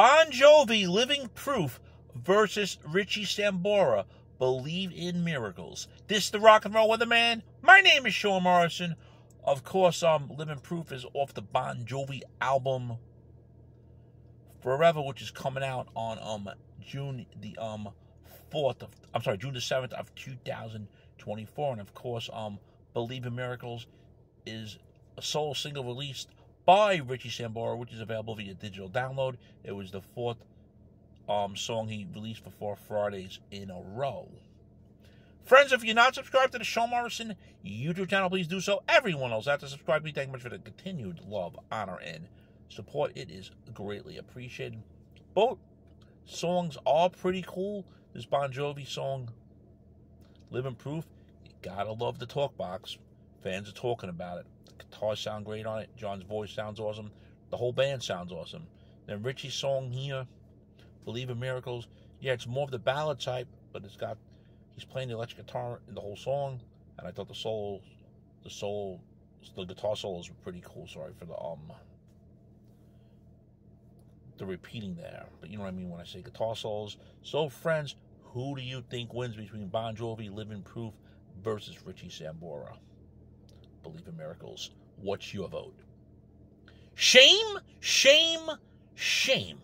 Bon Jovi, Living Proof versus Richie Sambora, Believe in Miracles. This is the Rock and Roll Weatherman. My name is Sean Morrison. Of course, um, Living Proof is off the Bon Jovi album Forever, which is coming out on um June the um fourth of I'm sorry, June the seventh of two thousand twenty four. And of course, um Believe in Miracles is a solo single released by Richie Sambora, which is available via digital download. It was the fourth um song he released for four Fridays in a row. Friends, if you're not subscribed to the Sean Morrison YouTube channel, please do so. Everyone else out to subscribe. We thank you much for the continued love, honor, and support. It is greatly appreciated. Both songs are pretty cool. This Bon Jovi song, Living Proof, you gotta love the talk box. Fans are talking about it. Guitars sound great on it. Jon's voice sounds awesome. The whole band sounds awesome. Then Richie's song here, Believe in Miracles. Yeah, it's more of the ballad type, but it's got he's playing the electric guitar in the whole song, and I thought the solos, the soul, the guitar solos were pretty cool. Sorry for the um the repeating there, but you know what I mean when I say guitar solos. So, friends, who do you think wins between Bon Jovi, Living Proof versus Richie Sambora? Believe in miracles. What's your vote? Shame, shame, shame.